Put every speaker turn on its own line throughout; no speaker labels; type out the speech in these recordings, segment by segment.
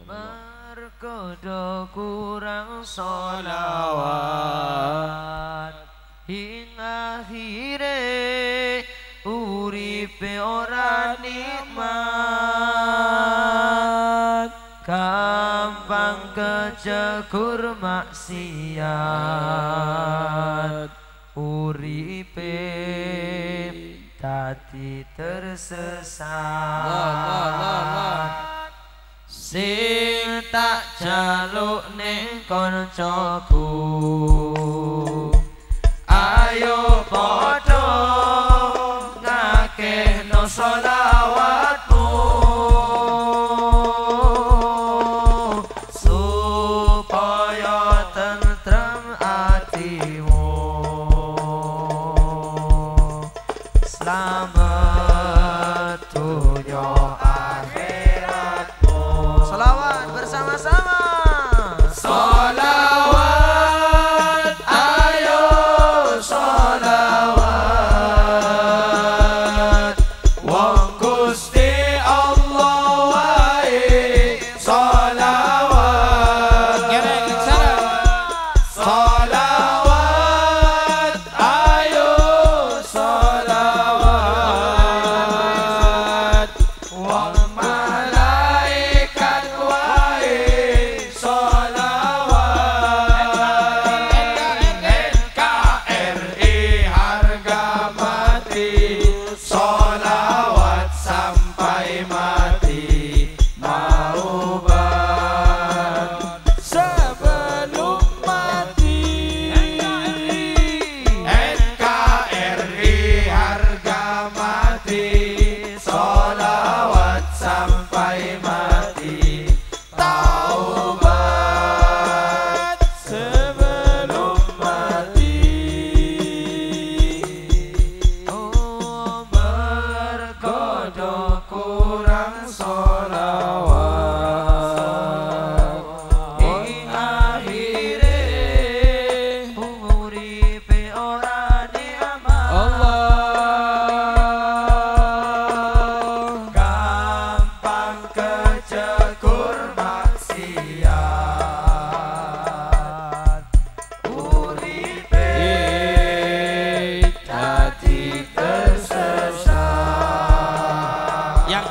Mergodo kurang solawat. Hing akhire uripe ora nikmat. Gampang kecekur maksiat. Uripe tadi tersesat sing tak jaluk ning kancaku ayo padha ngakehno selawatmu. Supaya tentrem atimu. Selamat kurang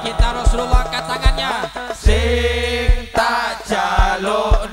kita Rasulullah angkat tangannya.
sing tak jaluk